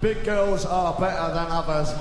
Big girls are better than others.